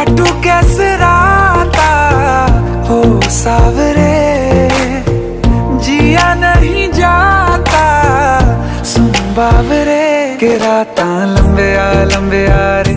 काटू कैसे राता हो सावरे जिया नहीं जाता सुन बावरे के राता लंबे आ लंबे आ रे